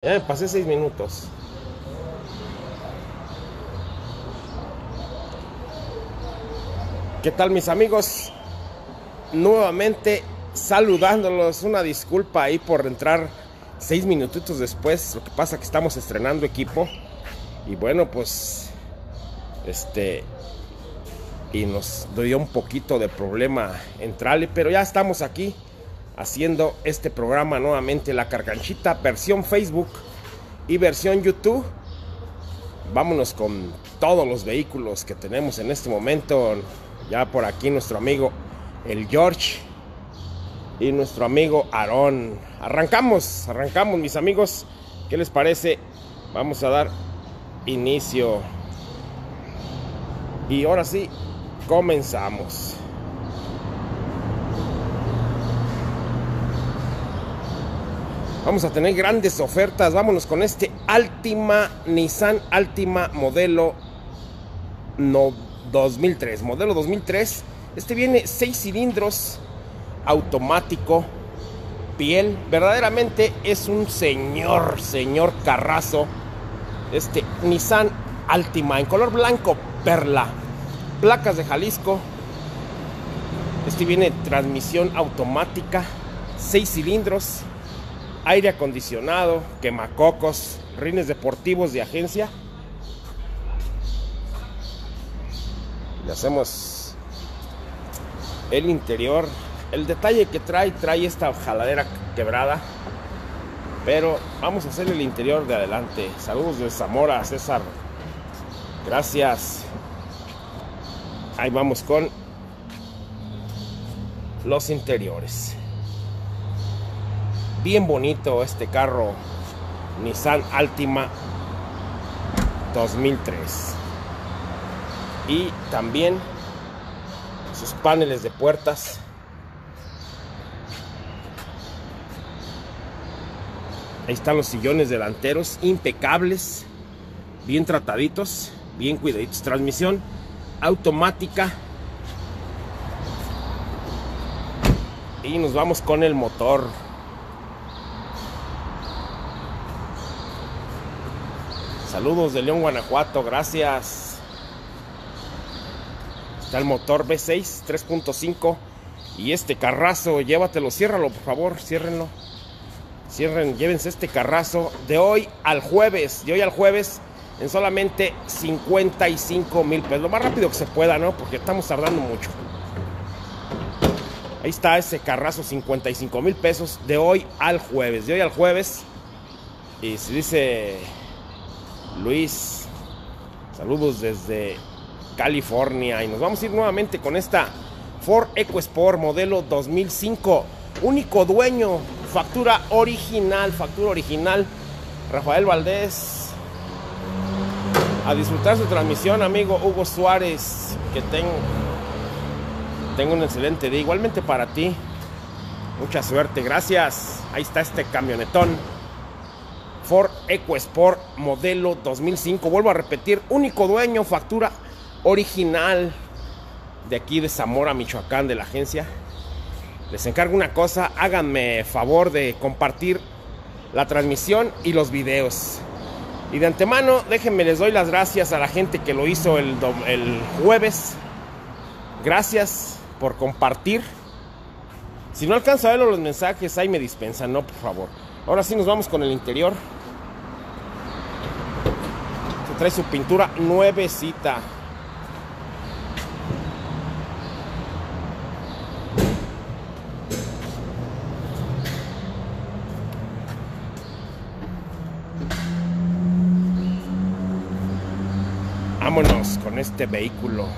Ya me pasé seis minutos. ¿Qué tal mis amigos? Nuevamente saludándolos. Una disculpa ahí por entrar seis minutitos después. Lo que pasa que estamos estrenando equipo. Y bueno, pues este y nos dio un poquito de problema entrarle, pero ya estamos aquí haciendo este programa nuevamente, la carganchita, versión Facebook y versión YouTube. Vámonos con todos los vehículos que tenemos en este momento. Ya por aquí nuestro amigo el George y nuestro amigo Aarón. Arrancamos, arrancamos mis amigos. ¿Qué les parece? Vamos a dar inicio. Y ahora sí, comenzamos. Vamos a tener grandes ofertas. Vámonos con este Altima, Nissan Altima modelo no, 2003. Modelo 2003. Este viene 6 cilindros, automático, piel. Verdaderamente es un señor, señor carrazo. Este Nissan Altima en color blanco, perla. Placas de Jalisco. Este viene transmisión automática, 6 cilindros, aire acondicionado, quemacocos, rines deportivos de agencia. Le hacemos el interior. El detalle que trae, trae esta jaladera quebrada. Pero vamos a hacer el interior de adelante. Saludos de Zamora, César. Gracias. Ahí vamos con los interiores. Bien bonito este carro Nissan Altima 2003. Y también sus paneles de puertas. Ahí están los sillones delanteros impecables, bien trataditos, bien cuidaditos. Transmisión automática. Y nos vamos con el motor. Saludos de León, Guanajuato, gracias. Está el motor V6 3.5 y este carrazo, llévatelo, ciérralo por favor, ciérrenlo. Cierren, llévense este carrazo de hoy al jueves, de hoy al jueves en solamente 55 mil pesos. Lo más rápido que se pueda, ¿no? Porque estamos tardando mucho. Ahí está ese carrazo, 55 mil pesos de hoy al jueves. De hoy al jueves. Y se dice Luis, saludos desde California. Y nos vamos a ir nuevamente con esta Ford EcoSport modelo 2005. Único dueño, factura original, factura original. Rafael Valdés, a disfrutar su transmisión, amigo Hugo Suárez. Que tenga tengo un excelente día. Igualmente para ti. Mucha suerte. Gracias. Ahí está este camionetón. Ford EcoSport modelo 2005. Vuelvo a repetir. Único dueño. Factura original. De aquí de Zamora, Michoacán, de la agencia. Les encargo una cosa. Háganme favor de compartir la transmisión y los videos. Y de antemano, déjenme, les doy las gracias a la gente que lo hizo el, el jueves. Gracias por compartir. Si no alcanzo a ver los mensajes, ahí me dispensan, no, por favor. Ahora sí nos vamos con el interior. Trae su pintura nuevecita. Vámonos con este vehículo.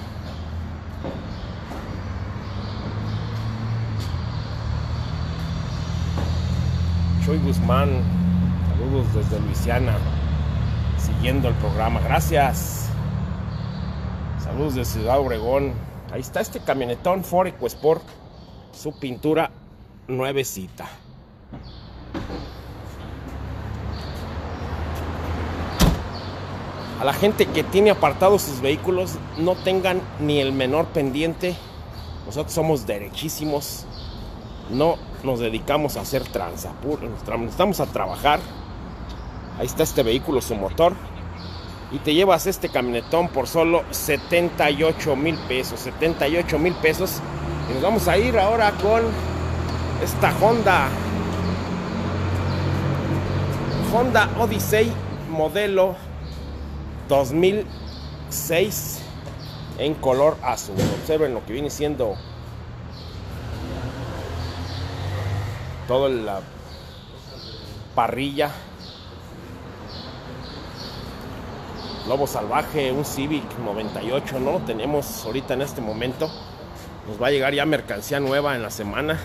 Chuy Guzmán, saludos desde Luisiana, siguiendo el programa. Gracias. Saludos de Ciudad Obregón. Ahí está este camionetón Ford EcoSport, su pintura nuevecita. A la gente que tiene apartados sus vehículos, no tengan ni el menor pendiente. Nosotros somos derechísimos. No nos dedicamos a hacer tranza. Estamos a trabajar. Ahí está este vehículo, su motor. Y te llevas este camionetón por solo 78 mil pesos. 78 mil pesos. Y nos vamos a ir ahora con esta Honda. Honda Odyssey modelo 2006 en color azul. Observen lo que viene siendo toda la parrilla. Lobo Salvaje, un Civic 98, no tenemos ahorita en este momento. Nos va a llegar ya mercancía nueva en la semana.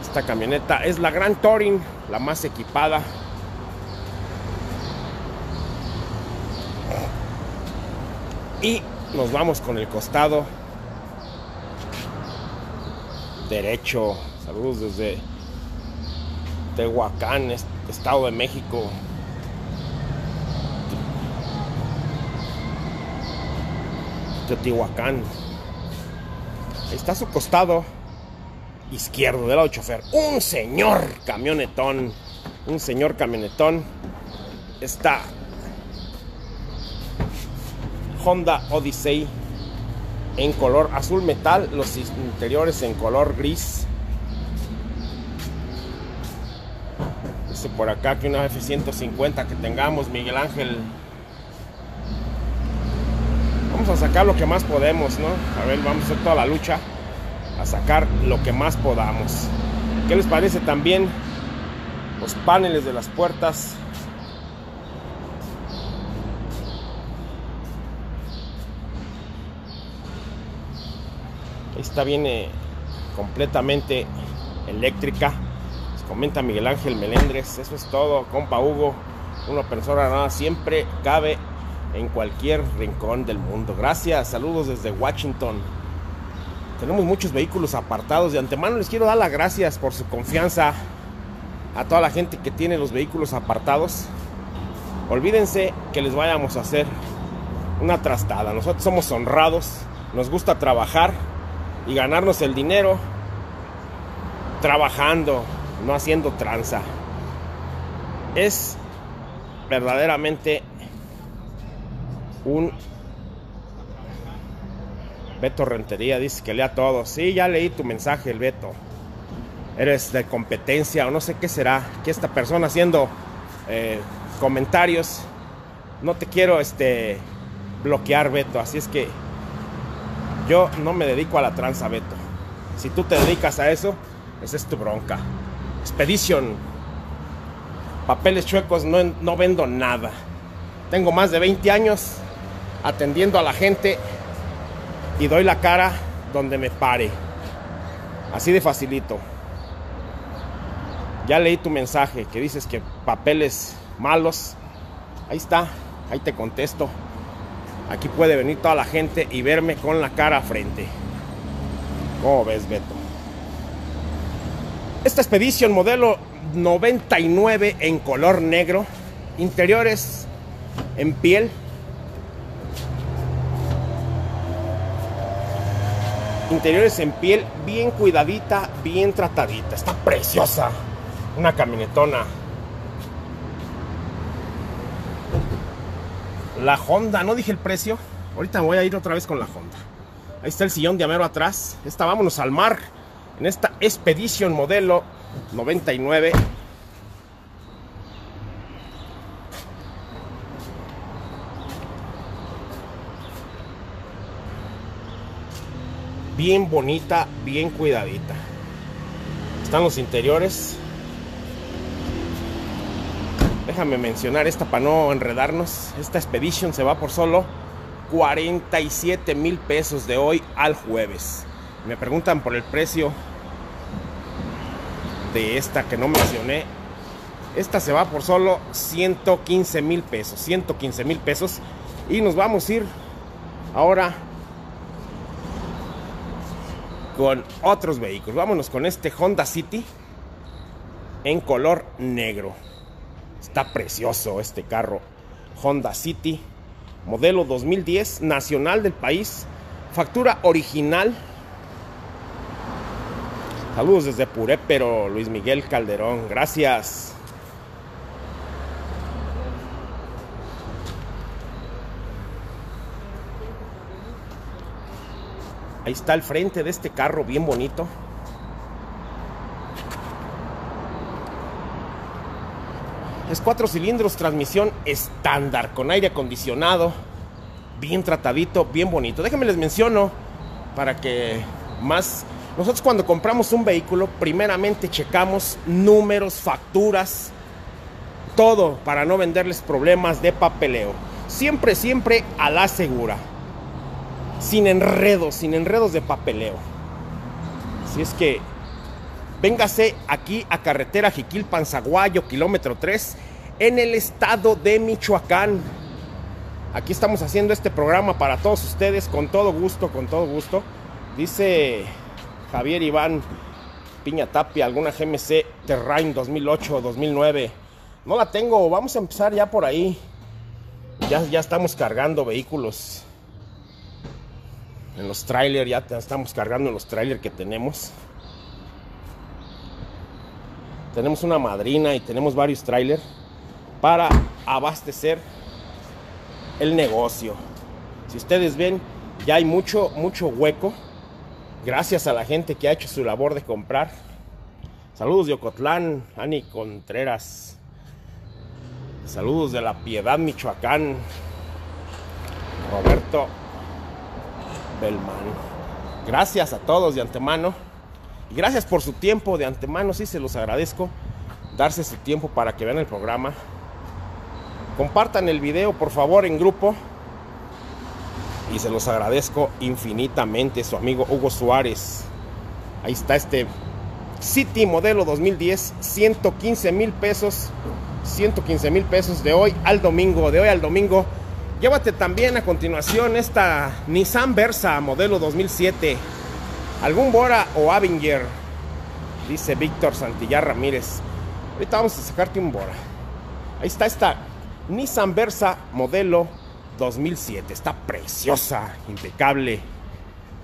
Esta camioneta es la Gran Touring, la más equipada. Y nos vamos con el costado derecho. Saludos desde Tehuacán, Estado de México. Teotihuacán. Está su costado izquierdo del lado chofer. Un señor camionetón. Un señor camionetón. Está Honda Odyssey en color azul metal, los interiores en color gris. Dice por acá que una F-150 que tengamos, Miguel Ángel. Vamos a sacar lo que más podemos, ¿no? A ver, vamos a hacer toda la lucha a sacar lo que más podamos. ¿Qué les parece también los paneles de las puertas? Esta viene completamente eléctrica. comenta Miguel Ángel Melendres. Eso es todo, compa Hugo. Una persona nada siempre cabe en cualquier rincón del mundo. Gracias, saludos desde Washington. Tenemos muchos vehículos apartados. De antemano les quiero dar las gracias por su confianza a toda la gente que tiene los vehículos apartados. Olvídense que les vayamos a hacer una trastada. Nosotros somos honrados, nos gusta trabajar y ganarnos el dinero trabajando, no haciendo tranza. Es verdaderamente un Beto Rentería dice que lea todo. Sí, ya leí tu mensaje, el Beto. Eres de competencia o no sé qué será. Que esta persona haciendo eh, comentarios. No te quiero este bloquear, Beto. Así es que yo no me dedico a la tranza, Beto. Si tú te dedicas a eso, esa es tu bronca. Expedition. Papeles chuecos, no, no vendo nada. Tengo más de 20 años atendiendo a la gente y doy la cara donde me pare. Así de facilito. Ya leí tu mensaje que dices que papeles malos. Ahí está, ahí te contesto. Aquí puede venir toda la gente y verme con la cara frente. ¿Cómo ves, Beto? Esta expedición modelo 99 en color negro. Interiores en piel. Interiores en piel bien cuidadita, bien tratadita. Está preciosa. Una camionetona La Honda, no dije el precio. Ahorita voy a ir otra vez con la Honda. Ahí está el sillón de Amero atrás. Esta vámonos al mar. En esta Expedition modelo 99. Bien bonita, bien cuidadita. Están los interiores. Déjame mencionar esta para no enredarnos. Esta Expedition se va por solo 47 mil pesos de hoy al jueves. Me preguntan por el precio de esta que no mencioné. Esta se va por solo 115 mil pesos. 115 mil pesos. Y nos vamos a ir ahora con otros vehículos. Vámonos con este Honda City en color negro. Está precioso este carro. Honda City, modelo 2010, nacional del país, factura original. Saludos desde Puré, pero Luis Miguel Calderón, gracias. Ahí está el frente de este carro, bien bonito. Es cuatro cilindros, transmisión estándar, con aire acondicionado, bien tratadito, bien bonito. Déjenme les menciono para que más... Nosotros cuando compramos un vehículo, primeramente checamos números, facturas, todo para no venderles problemas de papeleo. Siempre, siempre a la segura. Sin enredos, sin enredos de papeleo. Si es que véngase aquí a carretera Jiquil Panzaguayo, kilómetro 3, en el estado de Michoacán. Aquí estamos haciendo este programa para todos ustedes con todo gusto, con todo gusto. Dice Javier Iván Piña Tapia, alguna GMC Terrain 2008 o 2009. No la tengo, vamos a empezar ya por ahí. Ya, ya estamos cargando vehículos en los trailers, ya estamos cargando en los trailers que tenemos. Tenemos una madrina y tenemos varios trailers para abastecer el negocio. Si ustedes ven, ya hay mucho, mucho hueco. Gracias a la gente que ha hecho su labor de comprar. Saludos de Ocotlán, Ani Contreras. Saludos de la Piedad, Michoacán. Roberto Gracias a todos de antemano. Y gracias por su tiempo de antemano. Sí, se los agradezco. Darse su tiempo para que vean el programa. Compartan el video, por favor, en grupo. Y se los agradezco infinitamente. Su amigo Hugo Suárez. Ahí está este City modelo 2010. 115 mil pesos. 115 mil pesos de hoy al domingo. De hoy al domingo. Llévate también a continuación esta Nissan Versa modelo 2007. Algún Bora o Avenger. Dice Víctor Santillar Ramírez. Ahorita vamos a sacarte un Bora. Ahí está esta Nissan Versa modelo 2007. Está preciosa, impecable,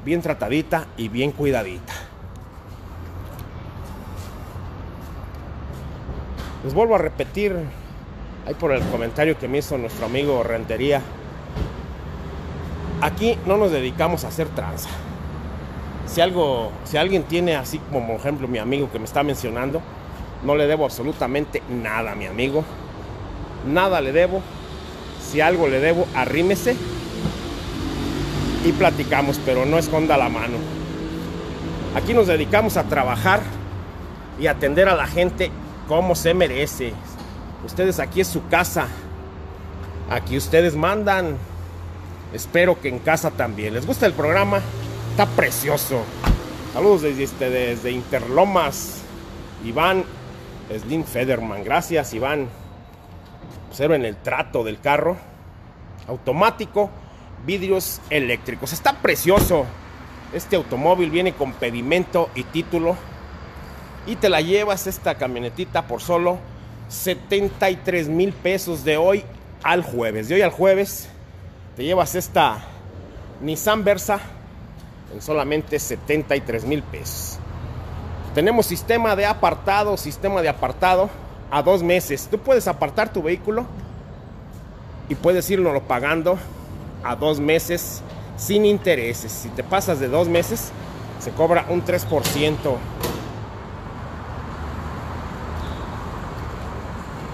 bien tratadita y bien cuidadita. Les vuelvo a repetir ahí por el comentario que me hizo nuestro amigo Rentería. Aquí no nos dedicamos a hacer tranza. Si algo, si alguien tiene así como por ejemplo mi amigo que me está mencionando, no le debo absolutamente nada mi amigo nada le debo. Si algo le debo, arrímese y platicamos, pero no esconda la mano. Aquí nos dedicamos a trabajar y atender a la gente como se merece. Ustedes aquí es su casa. Aquí ustedes mandan. Espero que en casa también. ¿Les gusta el programa? Está precioso. Saludos desde, este, Interlomas. Iván Slim Federman. Gracias, Iván en el trato del carro. Automático, vidrios eléctricos. Está precioso. Este automóvil viene con pedimento y título. Y te la llevas esta camionetita por solo 73 mil pesos de hoy al jueves. De hoy al jueves te llevas esta Nissan Versa en solamente 73 mil pesos. Tenemos sistema de apartado, sistema de apartado a dos meses. Tú puedes apartar tu vehículo y puedes irlo pagando a dos meses sin intereses. Si te pasas de dos meses, se cobra un 3%.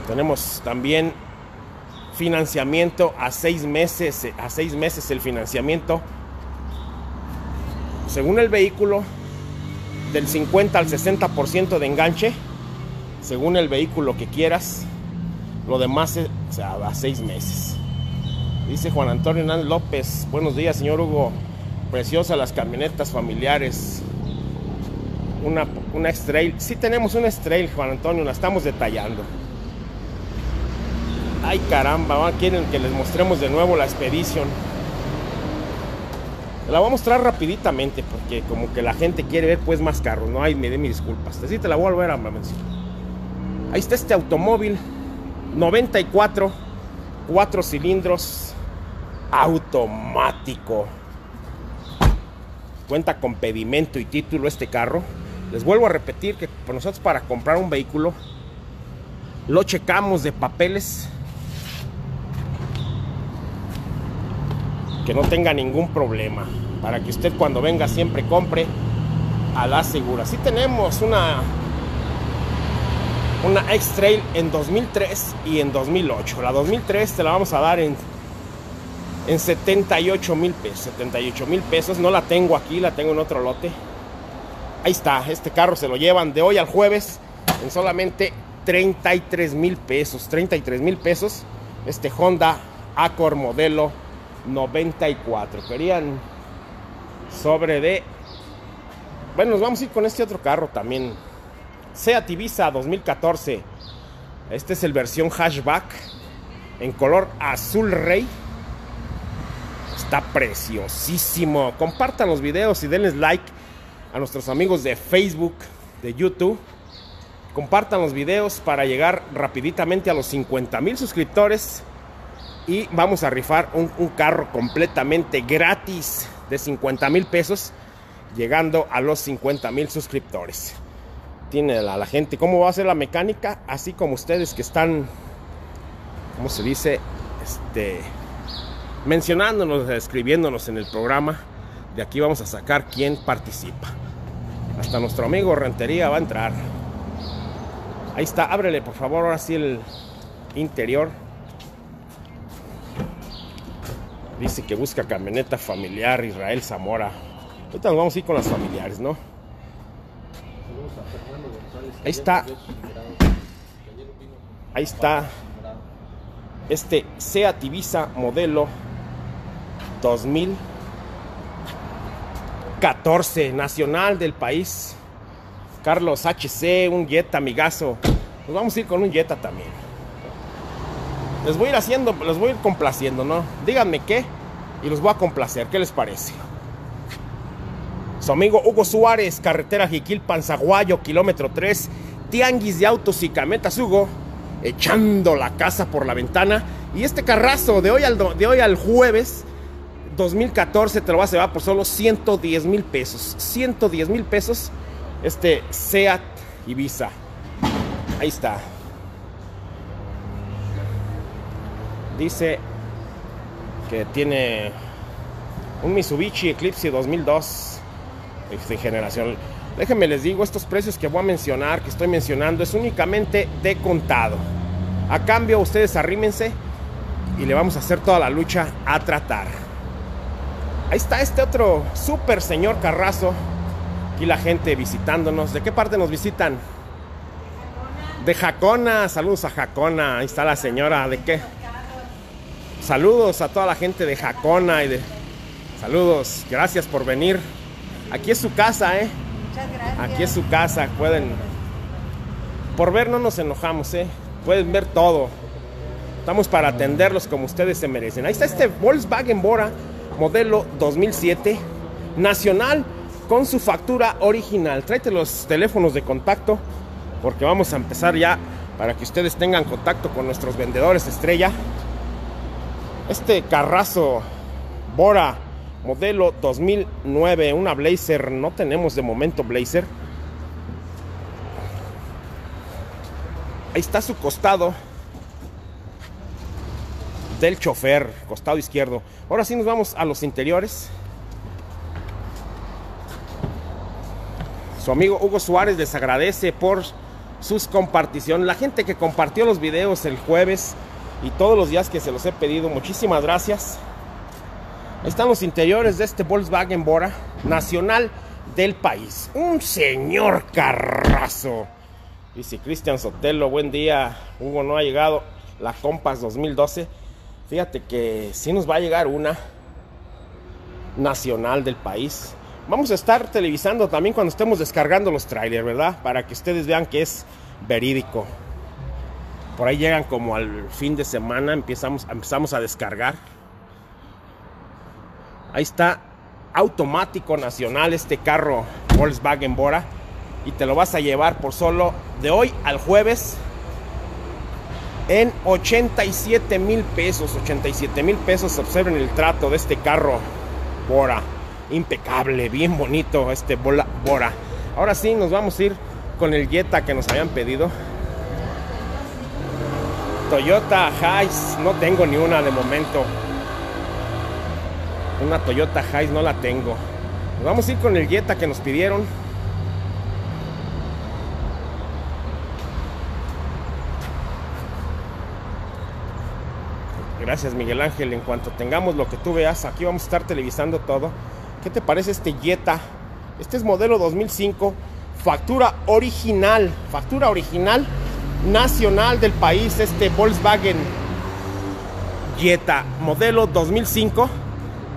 Tenemos también financiamiento a seis meses, a seis meses el financiamiento. Según el vehículo, del 50 al 60% de enganche según el vehículo que quieras. Lo demás es, a seis meses. Dice Juan Antonio Hernández López. Buenos días, señor Hugo. Preciosa las camionetas familiares. Una, una X-Trail. Sí tenemos una X-Trail, Juan Antonio. La estamos detallando. Ay, caramba. Quieren que les mostremos de nuevo la Expedition. La voy a mostrar rapiditamente porque como que la gente quiere ver pues más carros. No hay, me dé mis disculpas. Así te la voy a volver a mencionar. Ahí está este automóvil 94, cuatro cilindros, automático. Cuenta con pedimento y título este carro. Les vuelvo a repetir que nosotros para comprar un vehículo lo checamos de papeles que no tenga ningún problema. para que usted cuando venga siempre compre a la segura. Sí tenemos una una X-Trail en 2003 y en 2008. La 2003 te la vamos a dar en, en 78 mil pesos. 78 mil pesos. No la tengo aquí, la tengo en otro lote. Ahí está, este carro se lo llevan de hoy al jueves en solamente 33 mil pesos. 33 mil pesos. Este Honda Accord modelo 94. Querían sobre de... Bueno, nos vamos a ir con este otro carro también Seat Ibiza 2014. Este es el versión hatchback en color azul rey. Está preciosísimo. Compartan los videos y denles like a nuestros amigos de Facebook, de YouTube. Compartan los videos para llegar rapiditamente a los 50 mil suscriptores. Y vamos a rifar un, un carro completamente gratis de 50 mil pesos, llegando a los 50 mil suscriptores tiene la, gente, cómo va a ser la mecánica, así como ustedes que están, ¿cómo se dice? Este, mencionándonos, escribiéndonos en el programa. De aquí vamos a sacar quién participa. Hasta nuestro amigo Rentería va a entrar. Ahí está, ábrele por favor, ahora sí el interior. Dice que busca camioneta familiar Israel Zamora. Ahorita nos vamos a ir con las familiares, ¿no? Ahí está. Ahí está. Este Seat Ibiza modelo 2014 nacional del país. Carlos HC, un Jetta amigazo. Nos vamos a ir con un Jetta también. Les voy a ir haciendo, les voy a ir complaciendo, ¿no? Díganme qué y los voy a complacer. ¿Qué les parece? Su amigo Hugo Suárez, carretera Jiquil Panzaguayo, kilómetro 3, Tianguis de Autos y Cametas Hugo, echando la casa por la ventana. Y este carrazo de hoy al, de hoy al jueves 2014 te lo vas a llevar por solo 110 mil pesos. 110 mil pesos este Seat Ibiza. Ahí está. Dice que tiene un Mitsubishi Eclipse 2002 de generación. Déjenme les digo, estos precios que voy a mencionar, que estoy mencionando, es únicamente de contado. A cambio, ustedes arrímense y le vamos a hacer toda la lucha a tratar. Ahí está este otro super señor Carrazo. Aquí la gente visitándonos. ¿De qué parte nos visitan? De Jacona. Saludos a Jacona. Ahí está la señora. ¿De qué? Saludos a toda la gente de Jacona y de... Saludos. Gracias por venir. Aquí es su casa, ¿eh? Muchas gracias. Aquí es su casa, pueden... Por ver no nos enojamos, ¿eh? Pueden ver todo. Estamos para atenderlos como ustedes se merecen. Ahí está este Volkswagen Bora, modelo 2007, nacional, con su factura original. Tráete los teléfonos de contacto, porque vamos a empezar ya para que ustedes tengan contacto con nuestros vendedores estrella. Este carrazo Bora modelo 2009, una Blazer. No tenemos de momento Blazer. Ahí está su costado del chofer, costado izquierdo. Ahora sí nos vamos a los interiores. Su amigo Hugo Suárez les agradece por sus comparticiones. La gente que compartió los videos el jueves y todos los días que se los he pedido, muchísimas gracias. Están los interiores de este Volkswagen Bora nacional del país. Un señor carrazo. Dice Cristian Sotelo, buen día. Hugo no ha llegado la Compass 2012. Fíjate que sí nos va a llegar una nacional del país. Vamos a estar televisando también cuando estemos descargando los trailers, ¿verdad? Para que ustedes vean que es verídico. Por ahí llegan como al fin de semana, empezamos, empezamos a descargar. Ahí está automático nacional este carro Volkswagen Bora y te lo vas a llevar por solo de hoy al jueves en 87 mil pesos 87 mil pesos observen el trato de este carro Bora. Impecable bien bonito este Bora. Ahora sí nos vamos a ir con el Jetta que nos habían pedido Toyota Hiace no tengo ni una de momento Una Toyota Hiace no la tengo. Vamos a ir con el Jetta que nos pidieron. Gracias Miguel Ángel. En cuanto tengamos lo que tú veas, aquí vamos a estar televisando todo. ¿Qué te parece este Jetta? Este es modelo 2005, factura original, factura original nacional del país, este Volkswagen Jetta, modelo 2005,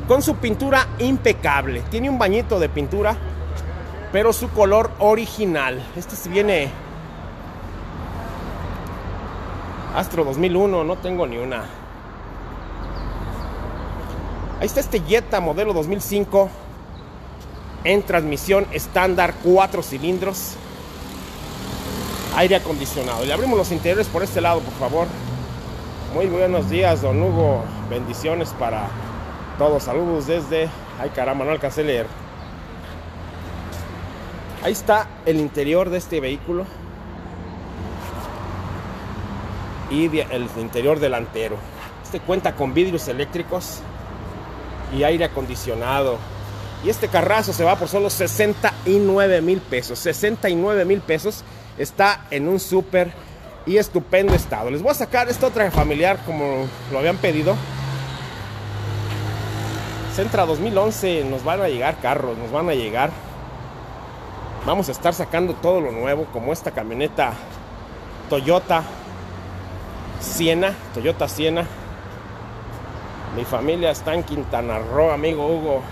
con su pintura impecable. Tiene un bañito de pintura, pero su color original. Este viene Astro 2001, no tengo ni una. Ahí está este Jetta modelo 2005 en transmisión estándar 4 cilindros. Aire acondicionado. Le abrimos los interiores por este lado, por favor. Muy buenos días, don Hugo. Bendiciones para todos. Saludos desde... Ay caramba, no. Ahí está el interior de este vehículo. Y el interior delantero. Este cuenta con vidrios eléctricos y aire acondicionado. Y este carrazo se va por solo 69 mil pesos. 69 mil pesos. Está en un súper y estupendo estado. Les voy a sacar esta otra familiar como lo habían pedido. Centra 2011 nos van a llegar carros, nos van a llegar. Vamos a estar sacando todo lo nuevo como esta camioneta Toyota Siena, Toyota Siena mi familia está en Quintana Roo, amigo Hugo.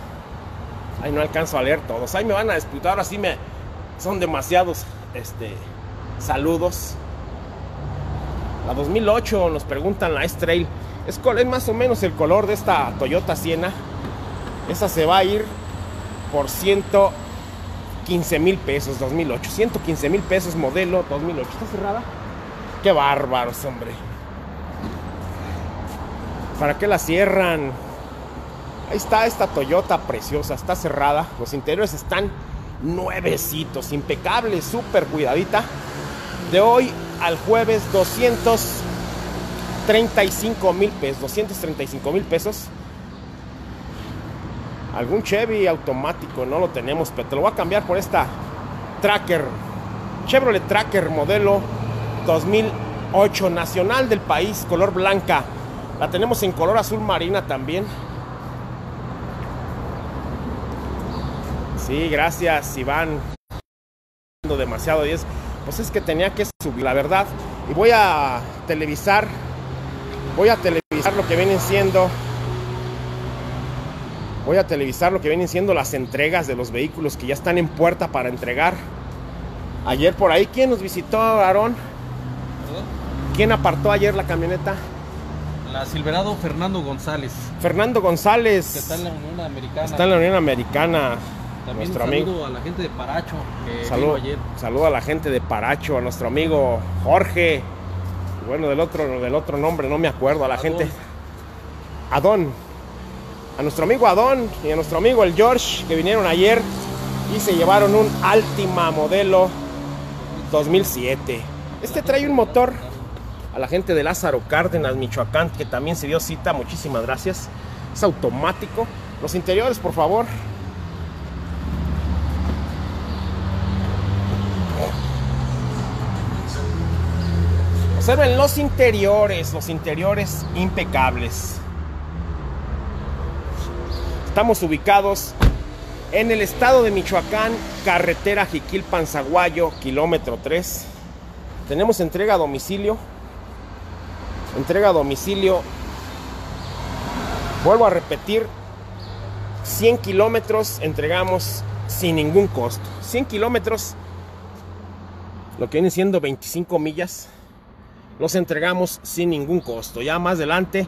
Ay, no alcanzo a leer todos. Ahí me van a disputar. Ahora sí me. Son demasiados este, saludos. La 2008 nos preguntan la S-Trail. Es, más o menos el color de esta Toyota Siena. Esa se va a ir por 115 mil pesos 2008. 115 mil pesos modelo 2008. ¿Está cerrada? Qué bárbaros, hombre. ¿Para qué la cierran? Ahí está esta Toyota preciosa, está cerrada. Los interiores están nuevecitos, impecables, súper cuidadita. De hoy al jueves, 235 mil pesos. 235 mil pesos. Algún Chevy automático, no lo tenemos, pero te lo voy a cambiar por esta Tracker. Chevrolet Tracker modelo 2008, nacional del país, color blanca. La tenemos en color azul marina también. Sí, gracias, Iván. Demasiado 10. Pues es que tenía que subir, la verdad. Y voy a televisar. Voy a televisar lo que vienen siendo. Voy a televisar lo que vienen siendo las entregas de los vehículos que ya están en puerta para entregar. Ayer por ahí, ¿quién nos visitó, Aarón? ¿Quién apartó ayer la camioneta? La Silverado Fernando González. Fernando González. Que está en la Unión Americana. Está en la Unión Americana. También nuestro un saludo a la gente de Paracho que saludo, ayer. Saludo a la gente de Paracho, a nuestro amigo Jorge. bueno, del otro, del otro nombre no me acuerdo. A la gente. Adón. A nuestro amigo Adón y a nuestro amigo el George que vinieron ayer y se llevaron un Altima modelo 2007. Este trae un motor a la gente de Lázaro Cárdenas, Michoacán, que también se dio cita, muchísimas gracias. Es automático. Los interiores, por favor. Observen los interiores, los interiores impecables. Estamos ubicados en el estado de Michoacán, carretera Jiquil-Panzaguayo, kilómetro 3. Tenemos entrega a domicilio entrega a domicilio. Vuelvo a repetir, 100 kilómetros entregamos sin ningún costo. 100 kilómetros, lo que viene siendo 25 millas, los entregamos sin ningún costo. Ya más adelante,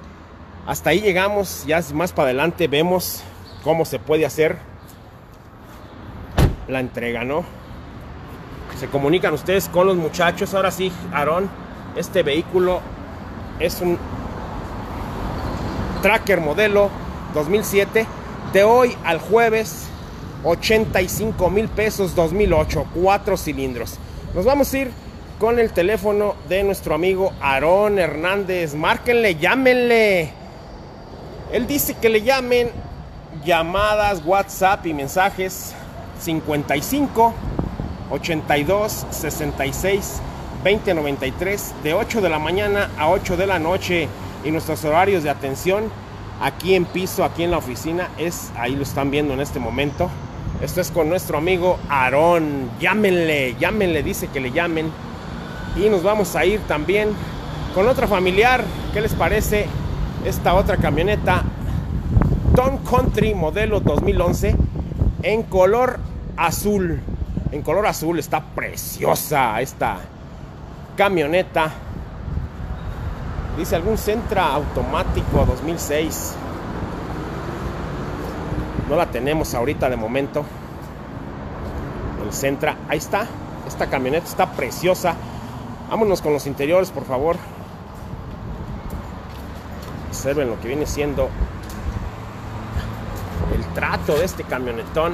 hasta ahí llegamos, ya más para adelante vemos cómo se puede hacer la entrega, ¿no? Se comunican ustedes con los muchachos. Ahora sí, Aarón, este vehículo es un Tracker modelo 2007. De hoy al jueves, 85 mil pesos 2008, cuatro cilindros. Nos vamos a ir con el teléfono de nuestro amigo Aarón Hernández. Márquenle, llámenle. Él dice que le llamen llamadas, WhatsApp y mensajes 55 82 66 20 93 de 8 de la mañana a 8 de la noche y nuestros horarios de atención aquí en piso, aquí en la oficina es ahí lo están viendo en este momento. Esto es con nuestro amigo Aarón. Llámenle, llámenle, dice que le llamen. Y nos vamos a ir también con otra familiar. ¿Qué les parece esta otra camioneta? Tom Country modelo 2011 en color azul. En color azul está preciosa esta camioneta. Dice algún Centra automático 2006. No la tenemos ahorita de momento. El Centra, ahí está. Esta camioneta está preciosa. Vámonos con los interiores, por favor. Observen lo que viene siendo el trato de este camionetón.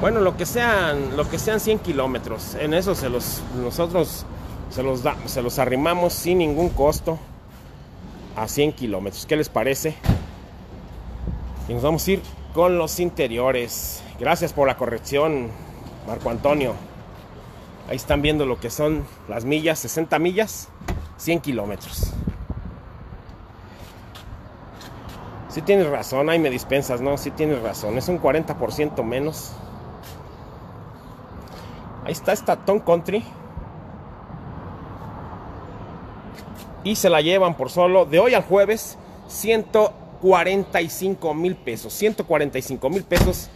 Bueno, lo que sean, lo que sean 100 kilómetros, en eso se los, nosotros se los, se los arrimamos sin ningún costo a 100 kilómetros. ¿Qué les parece? Y nos vamos a ir con los interiores. Gracias por la corrección, Marco Antonio. Ahí están viendo lo que son las millas, 60 millas, 100 kilómetros. Si tienes razón, ahí me dispensas, ¿no? Si tienes razón, es un 40% menos. Ahí está esta Tom Country. Y se la llevan por solo de hoy al jueves 145 mil pesos. 145 mil pesos.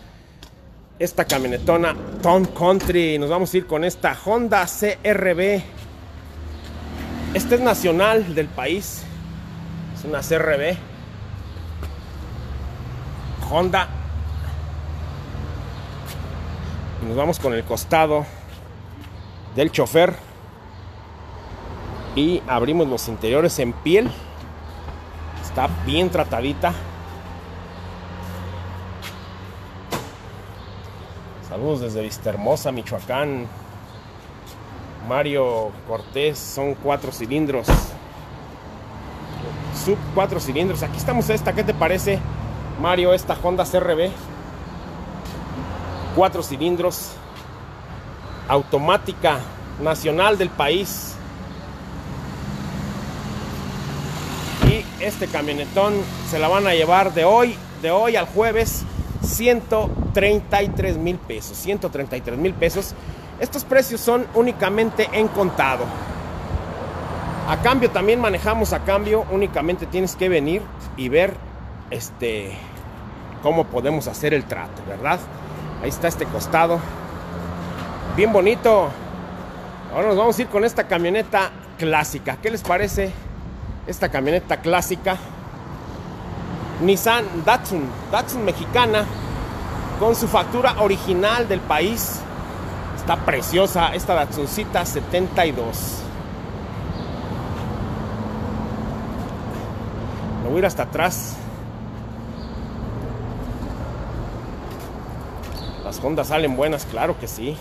Esta camionetona Tom Country. Nos vamos a ir con esta Honda CRB. Esta es nacional del país. Es una CRB. Honda. Nos vamos con el costado del chofer y abrimos los interiores en piel está bien tratadita saludos desde Vista Hermosa Michoacán. Mario Cortés son cuatro cilindros. Sub cuatro cilindros. Aquí estamos esta ¿qué te parece Mario esta Honda CRB cuatro cilindros. Automática nacional del país. Y este camionetón se la van a llevar de hoy, de hoy al jueves, 133 mil pesos. 133 mil pesos. Estos precios son únicamente en contado. A cambio también manejamos a cambio, únicamente tienes que venir y ver este cómo podemos hacer el trato, ¿verdad? Ahí está este costado bien bonito. Ahora nos vamos a ir con esta camioneta clásica. ¿Qué les parece esta camioneta clásica? Nissan Datsun, Datsun mexicana, con su factura original del país. Está preciosa esta Datsuncita 72. Me voy a ir hasta atrás. Las Hondas salen buenas, claro que sí.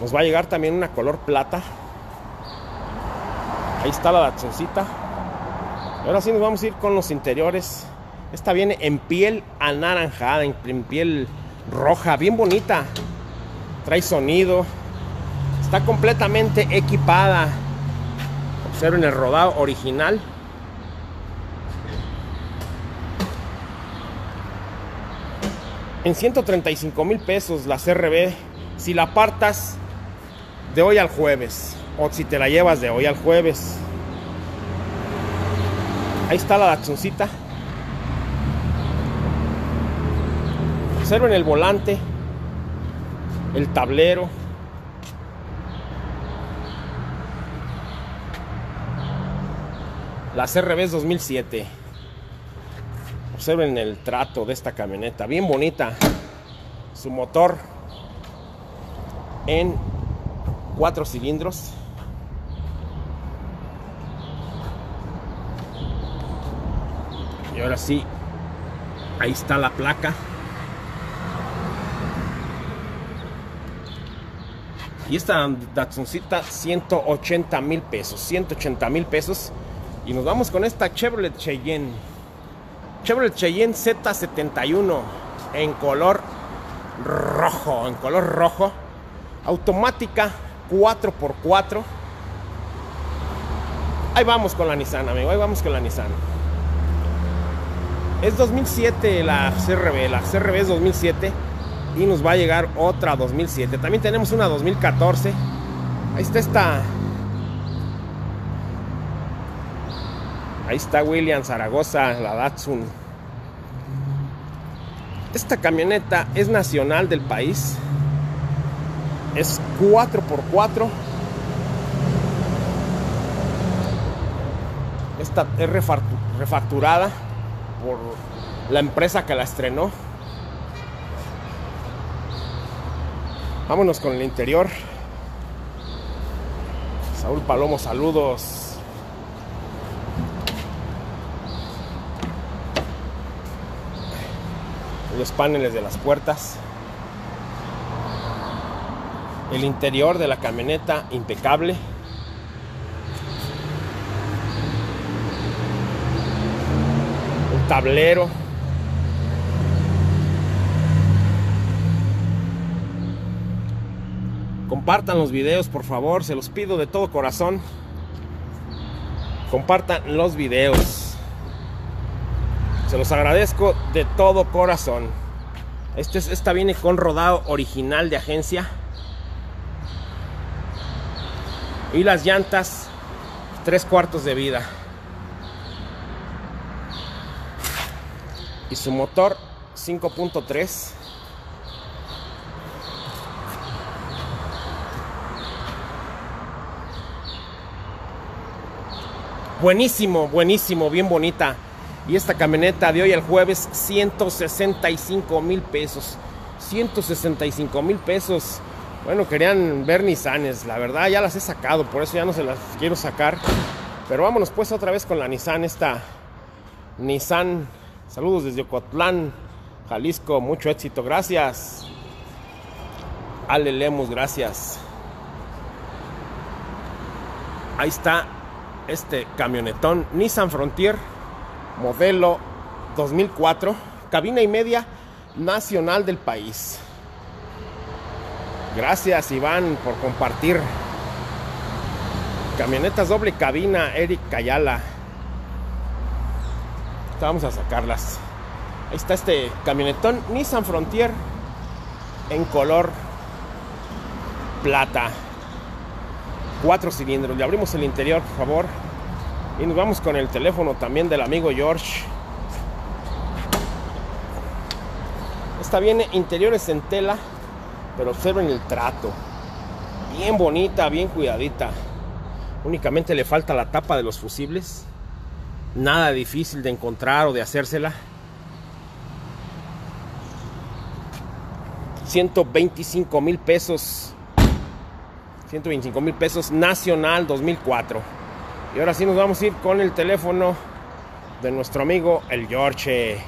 Nos va a llegar también una color plata. Ahí está la Datsuncita. Ahora sí nos vamos a ir con los interiores. Esta viene en piel anaranjada, en, piel roja, bien bonita. Trae sonido. Está completamente equipada. Observen el rodado original. En 135 mil pesos la CRB. Si la apartas de hoy al jueves. O si te la llevas de hoy al jueves. Ahí está la Datsuncita. Observen el volante, el tablero. La CRB 2007. Observen el trato de esta camioneta, bien bonita. Su motor en cuatro cilindros. Ahora sí, ahí está la placa. Y esta Datsuncita 180 mil pesos. 180 mil pesos. Y nos vamos con esta Chevrolet Cheyenne. Chevrolet Cheyenne Z71 en color rojo. En color rojo. Automática 4x4. Ahí vamos con la Nissan, amigo. Ahí vamos con la Nissan. Es 2007 la CRB. La CRB es 2007 y nos va a llegar otra 2007. También tenemos una 2014. Ahí está esta. Ahí está William Zaragoza, la Datsun. Esta camioneta es nacional del país. Es 4x4. Esta es refacturada por la empresa que la estrenó. Vámonos con el interior. Saúl Palomo, saludos. Los paneles de las puertas. El interior de la camioneta impecable. Tablero Compartan los videos, por favor, se los pido de todo corazón. Compartan los videos. Se los agradezco de todo corazón. Este esta viene con rodado original de agencia. Y las llantas, tres cuartos de vida. Y su motor 5.3 Buenísimo, buenísimo, bien bonita. Y esta camioneta de hoy al jueves, 165 mil pesos. 165 mil pesos. Bueno, querían ver Nissanes. La verdad ya las he sacado, por eso ya no se las quiero sacar. Pero vámonos pues otra vez con la Nissan. Esta Nissan. Saludos desde Ocotlán, Jalisco. Mucho éxito. Gracias. Ale Lemus, gracias. Ahí está este camionetón Nissan Frontier modelo 2004, cabina y media nacional del país. Gracias Iván por compartir. Camionetas doble cabina, Eric Cayala. Vamos a sacarlas. Ahí está este camionetón Nissan Frontier en color plata cuatro cilindros. Le abrimos el interior, por favor. Y nos vamos con el teléfono también del amigo George. Esta viene interiores en tela, pero observen el trato. Bien bonita, bien cuidadita. Únicamente le falta la tapa de los fusibles. Nada difícil de encontrar o de hacérsela. 125 mil pesos 125 mil pesos nacional 2004. Y ahora sí nos vamos a ir con el teléfono de nuestro amigo el George.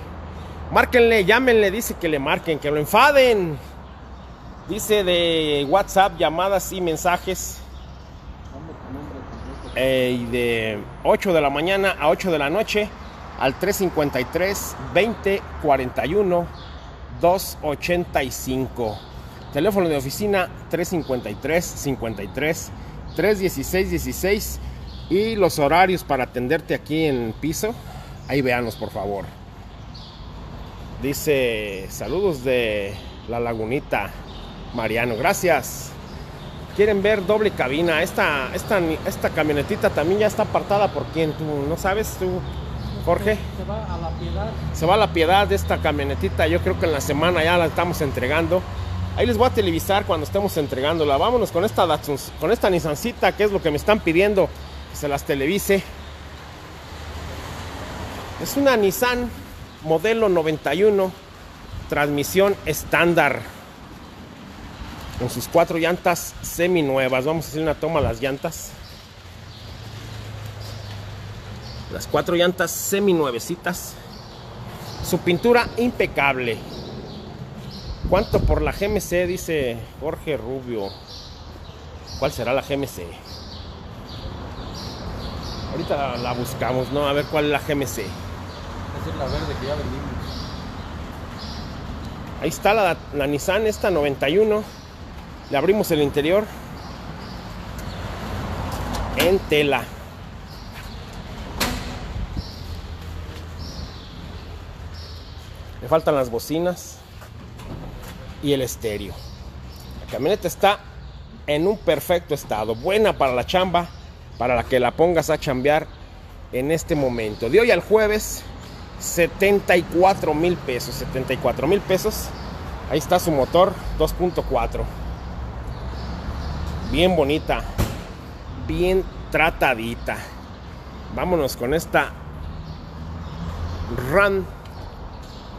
Márquenle, llámenle, dice que le marquen, que lo enfaden. Dice de WhatsApp, llamadas y mensajes. Eh, y de 8 de la mañana a 8 de la noche al 353 2041 285. Teléfono de oficina 353 53 316 16 y los horarios para atenderte aquí en el piso. Ahí veanos por favor. Dice saludos de la lagunita Mariano, gracias. Quieren ver doble cabina. Esta, esta, esta camionetita también ya está apartada por quién, tú no sabes tú, Jorge. Se va a la piedad. Se va a la piedad de esta camionetita. Yo creo que en la semana ya la estamos entregando. Ahí les voy a televisar cuando estemos entregándola. Vámonos con esta con esta Nissancita, que es lo que me están pidiendo que se las televise. Es una Nissan modelo 91, transmisión estándar. Con sus cuatro llantas semi nuevas. Vamos a hacer una toma a las llantas. Las cuatro llantas semi nuevecitas. Su pintura impecable. ¿Cuánto por la GMC? Dice Jorge Rubio. ¿Cuál será la GMC? Ahorita la buscamos, ¿no? A ver cuál es la GMC. Esa es la verde que ya vendimos. Ahí está la, la Nissan, esta 91. Le abrimos el interior. En tela. Le faltan las bocinas y el estéreo. La camioneta está en un perfecto estado, buena para la chamba, para la que la pongas a chambear en este momento. De hoy al jueves, 74 mil pesos, 74 mil pesos. Ahí está su motor 2.4. Bien bonita, bien tratadita. Vámonos con esta Run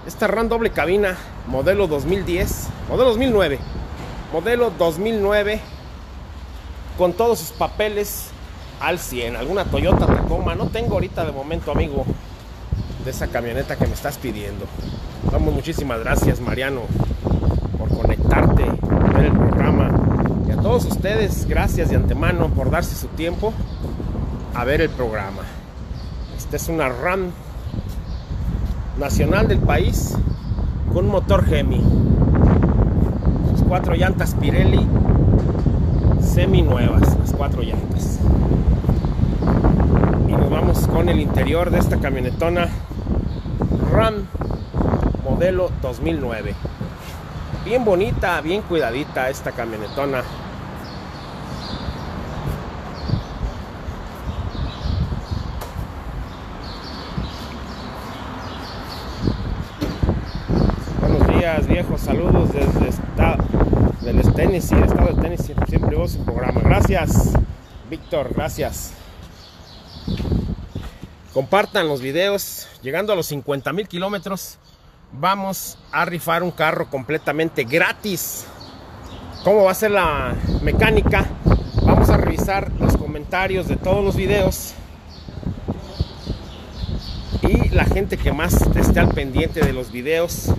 esta RAM doble cabina, modelo 2010, modelo 2009, modelo 2009, con todos sus papeles al 100. Alguna Toyota Tacoma, no tengo ahorita de momento, amigo, de esa camioneta que me estás pidiendo. Vamos, muchísimas gracias, Mariano, por conectarte, por ver el programa. Y a todos ustedes, gracias de antemano por darse su tiempo a ver el programa. Esta es una RAM nacional del país con motor Gemi. Sus cuatro llantas Pirelli semi nuevas, las cuatro llantas. Y nos vamos con el interior de esta camionetona Ram modelo 2009. Bien bonita, bien cuidadita esta camionetona. Saludos desde estado del Tennessee, estado de Tennessee. Siempre vos su programa. Gracias, Víctor. Gracias. Compartan los videos. Llegando a los 50 mil kilómetros, vamos a rifar un carro completamente gratis. ¿Cómo va a ser la mecánica? Vamos a revisar los comentarios de todos los videos y la gente que más esté al pendiente de los videos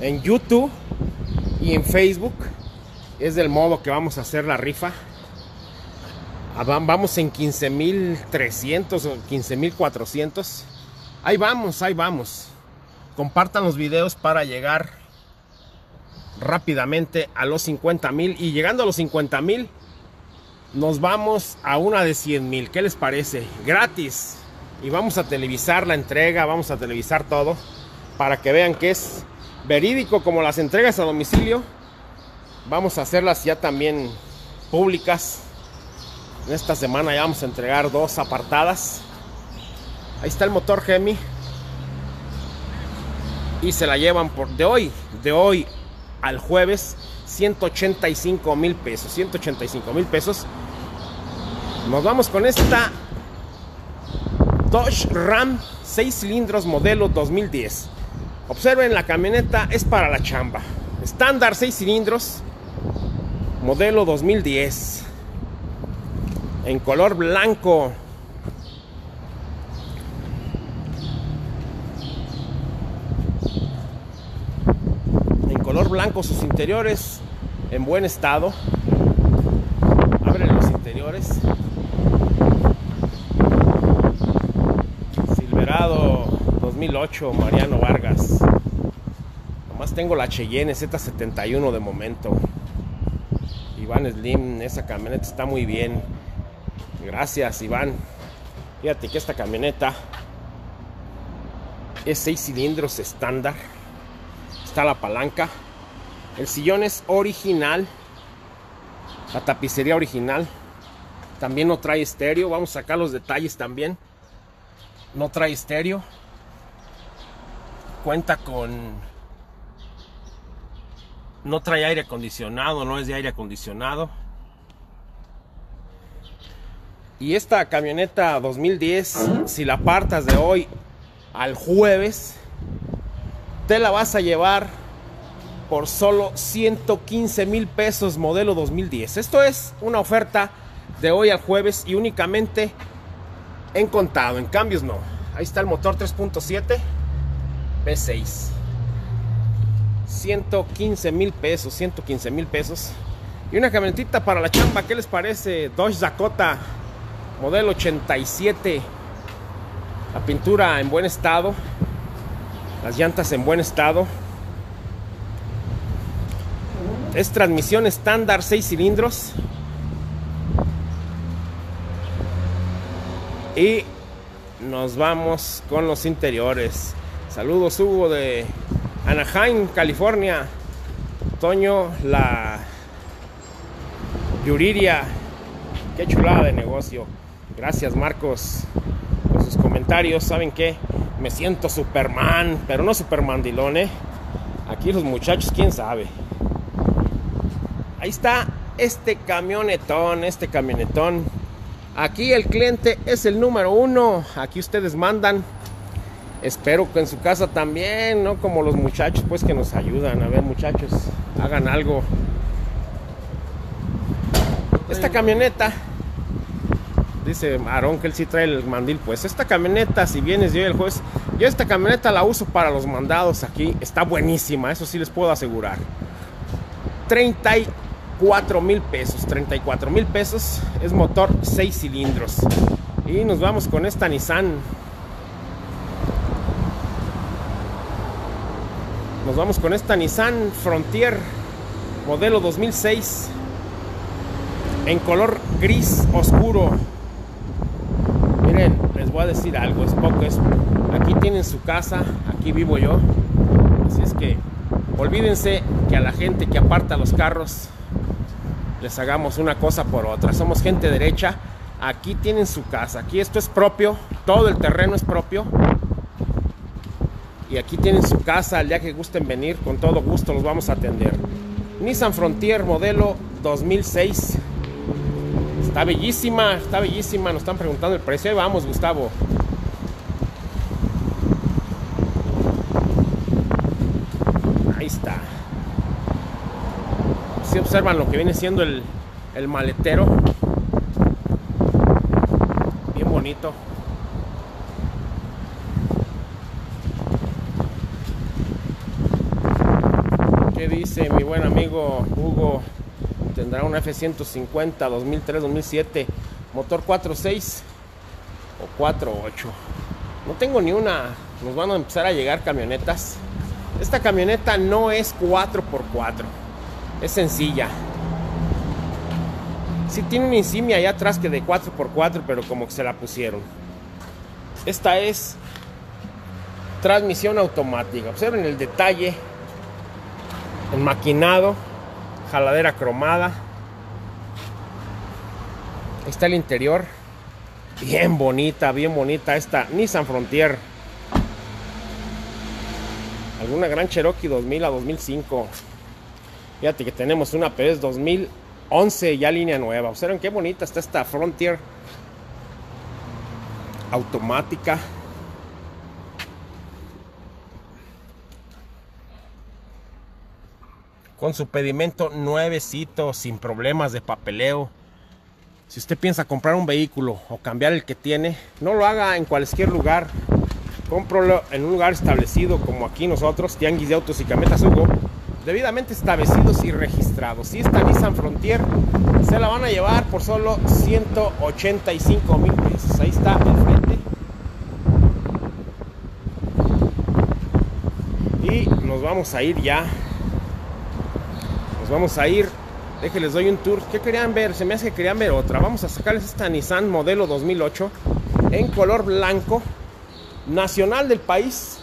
en YouTube y en Facebook. Es del modo que vamos a hacer la rifa. Ah, vamos en 15.300 o 15.400. Ahí vamos, ahí vamos. Compartan los videos para llegar rápidamente a los 50.000. Y llegando a los 50.000, nos vamos a una de 100.000. ¿Qué les parece? Gratis. Y vamos a televisar la entrega, vamos a televisar todo para que vean que es verídico como las entregas a domicilio. Vamos a hacerlas ya también públicas. En esta semana ya vamos a entregar dos apartadas. Ahí está el motor Gemi. Y se la llevan por de hoy, de hoy al jueves, 185 mil pesos. 185 mil pesos. Nos vamos con esta Dodge Ram 6 cilindros modelo 2010. Observen, la camioneta es para la chamba. Estándar 6 cilindros, modelo 2010. En color blanco. En color blanco sus interiores en buen estado. Abren los interiores. Silverado 2008, Mariano Vargas. Nomás tengo la Cheyenne Z71 de momento. Iván Slim, esa camioneta está muy bien. Gracias, Iván. Fíjate que esta camioneta es 6 cilindros estándar. Está la palanca. El sillón es original. La tapicería original. También no trae estéreo. Vamos a sacar los detalles también. No trae estéreo cuenta con... No trae aire acondicionado, no es de aire acondicionado. Y esta camioneta 2010, si la partas de hoy al jueves, te la vas a llevar por solo 115 mil pesos modelo 2010. Esto es una oferta de hoy al jueves y únicamente en contado, en cambios no. Ahí está el motor 3.7 115 mil pesos, 115 mil pesos. Y una camionetita para la chamba, ¿qué les parece? Dodge Dakota, modelo 87. La pintura en buen estado. Las llantas en buen estado. Es transmisión estándar 6 cilindros. Y nos vamos con los interiores. Saludos Hugo de Anaheim, California. Toño, la Yuriria. Qué chulada de negocio. Gracias Marcos por sus comentarios. ¿Saben qué? Me siento Superman, pero no Supermandilón, ¿eh? Aquí los muchachos, quién sabe. Ahí está este camionetón, este camionetón. Aquí el cliente es el número uno. Aquí ustedes mandan. Espero que en su casa también, ¿no? Como los muchachos, pues que nos ayudan. A ver, muchachos, hagan algo. Esta camioneta, dice Aarón que él sí trae el mandil. Pues esta camioneta, si vienes yo el juez, yo esta camioneta la uso para los mandados aquí. Está buenísima, eso sí les puedo asegurar. 34 mil pesos, 34 mil pesos. Es motor 6 cilindros. Y nos vamos con esta Nissan. Nos vamos con esta Nissan Frontier modelo 2006 en color gris oscuro. Miren, les voy a decir algo, es poco, es aquí tienen su casa, aquí vivo yo. Así es que olvídense que a la gente que aparta los carros les hagamos una cosa por otra. Somos gente derecha, aquí tienen su casa, aquí esto es propio, todo el terreno es propio. Y aquí tienen su casa, al día que gusten venir, con todo gusto los vamos a atender. Nissan Frontier modelo 2006 Está bellísima, está bellísima. Nos están preguntando el precio. Ahí vamos, Gustavo. Ahí está. Si observan lo que viene siendo el, el maletero. Bien bonito. ¿Qué mi buen amigo Hugo? tendrá un F-150 2003-2007, motor 4.6 o 4.8. No tengo ni una, nos van a empezar a llegar camionetas. Esta camioneta no es 4x4, es sencilla. Sí tiene una insignia allá atrás que de 4x4, pero como que se la pusieron. Esta es transmisión automática. Observen el detalle, maquinado jaladera cromada. está el interior. Bien bonita, bien bonita esta Nissan Frontier. Alguna Gran Cherokee 2000 a 2005. Fíjate que tenemos una, es 2011 ya línea nueva. Observen qué bonita está esta Frontier automática. Con su pedimento nuevecito, sin problemas de papeleo. Si usted piensa comprar un vehículo o cambiar el que tiene, no lo haga en cualquier lugar. Cómpralo en un lugar establecido como aquí nosotros, Tianguis de Autos y Cametas Hugo, debidamente establecidos y registrados. Si esta Nissan Frontier se la van a llevar por solo 185 mil pesos. Ahí está el frente. Y nos vamos a ir ya vamos a ir. Déjenles doy un tour. ¿Qué querían ver? Se me hace que querían ver otra. Vamos a sacarles esta Nissan modelo 2008 en color blanco. Nacional del país.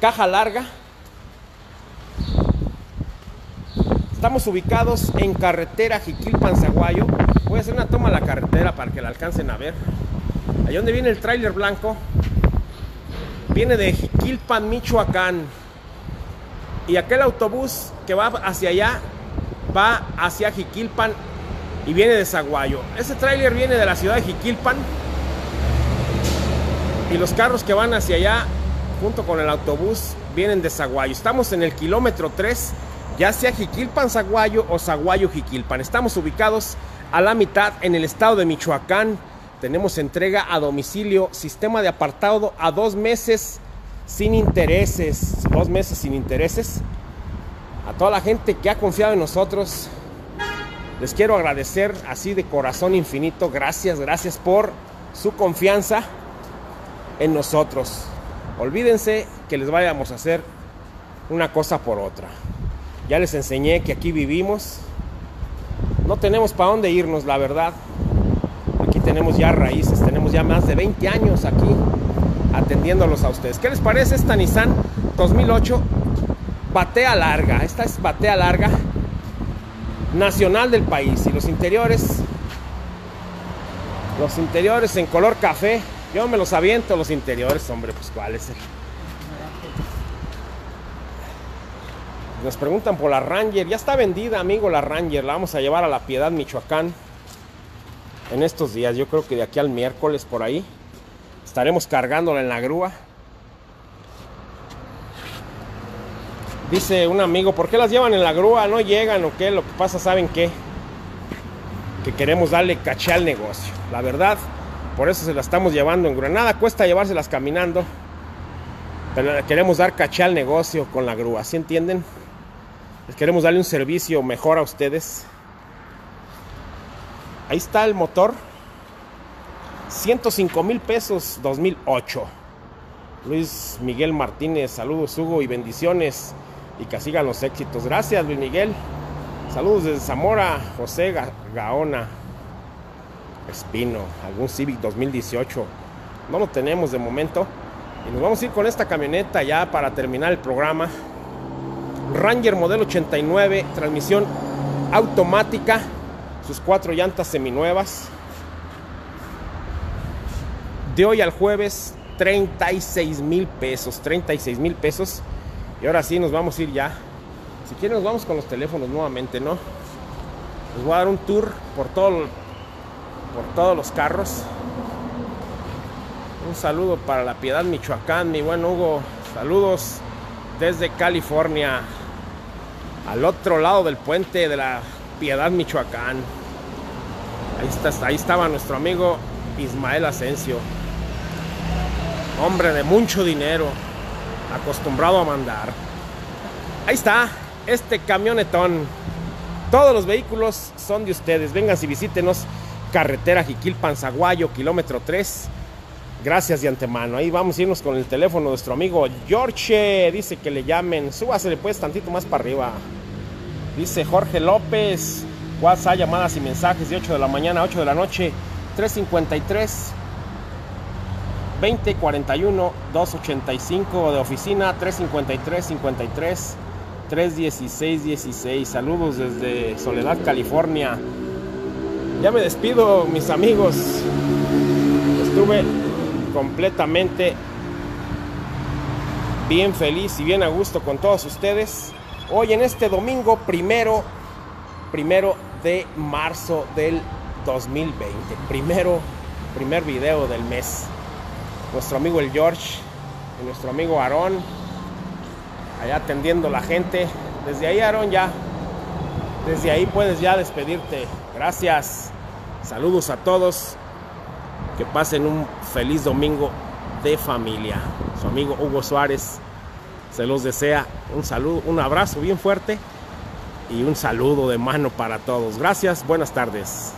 Caja larga. Estamos ubicados en carretera Jiquilpan, Zaguayo. Voy a hacer una toma a la carretera para que la alcancen a ver. Allí donde viene el tráiler blanco. Viene de Jiquilpan, Michoacán. Y aquel autobús que va hacia allá va hacia Jiquilpan y viene de Zaguayo. Ese tráiler viene de la ciudad de Jiquilpan y los carros que van hacia allá junto con el autobús vienen de Zaguayo. Estamos en el kilómetro 3, ya sea Jiquilpan Zaguayo o Zaguayo Jiquilpan. Estamos ubicados a la mitad en el estado de Michoacán. Tenemos entrega a domicilio, sistema de apartado a dos meses sin intereses, dos meses sin intereses. A toda la gente que ha confiado en nosotros, Les quiero agradecer así de corazón infinito. Gracias, gracias por su confianza en nosotros. Olvídense que les vayamos a hacer una cosa por otra. Ya les enseñé que aquí vivimos. No tenemos para dónde irnos, la verdad. Aquí tenemos ya raíces, tenemos ya más de 20 años aquí atendiéndolos a ustedes. ¿Qué les parece esta Nissan 2008? Batea larga. Esta es batea larga nacional del país. Y los interiores, los interiores en color café. Yo me los aviento los interiores, hombre, pues cuál es el... Nos preguntan por la Ranger. Ya está vendida, amigo, la Ranger. La vamos a llevar a la Piedad, Michoacán. En estos días, yo creo que de aquí al miércoles por ahí. Estaremos cargándola en la grúa. Dice un amigo, ¿por qué las llevan en la grúa? ¿No llegan o qué? Lo que pasa, ¿saben qué? Que queremos darle caché al negocio. La verdad, por eso se las estamos llevando en grúa. Nada cuesta llevárselas caminando. Pero queremos dar caché al negocio con la grúa, ¿sí entienden? Les queremos darle un servicio mejor a ustedes. Ahí está el motor. 105 mil pesos 2008. Luis Miguel Martínez, saludos Hugo y bendiciones y que sigan los éxitos. Gracias Luis Miguel. Saludos desde Zamora, José Gaona, Espino, algún Civic 2018. No lo tenemos de momento. Y nos vamos a ir con esta camioneta ya para terminar el programa. Ranger modelo 89, transmisión automática, sus cuatro llantas seminuevas. De hoy al jueves, 36 mil pesos, 36 mil pesos. Y ahora sí, nos vamos a ir ya. Si quieren, nos vamos con los teléfonos nuevamente, ¿no? Les voy a dar un tour por, todo, por todos los carros. Un saludo para la Piedad, Michoacán, mi buen Hugo. Saludos desde California, al otro lado del puente de la Piedad, Michoacán. Ahí, está, ahí estaba nuestro amigo Ismael Asensio, hombre de mucho dinero acostumbrado a mandar. Ahí está, este camionetón. Todos los vehículos son de ustedes. Vengan y visítenos. Carretera Jiquil Panzaguayo, kilómetro 3. Gracias de antemano. Ahí vamos a irnos con el teléfono de nuestro amigo George. Dice que le llamen. Súbase pues tantito más para arriba. Dice Jorge López. WhatsApp, llamadas y mensajes de 8 de la mañana a 8 de la noche. 353 2041 285 de oficina 353 53 316 16. Saludos desde Soledad, California. Ya me despido, mis amigos. Estuve completamente bien feliz y bien a gusto con todos ustedes. Hoy en este domingo primero, primero de marzo del 2020. Primero, primer video del mes nuestro amigo el George y nuestro amigo Aarón, allá atendiendo la gente. Desde ahí, Aarón, ya, desde ahí puedes ya despedirte. Gracias, saludos a todos, que pasen un feliz domingo de familia. Su amigo Hugo Suárez se los desea un saludo, un abrazo bien fuerte y un saludo de mano para todos. Gracias, buenas tardes.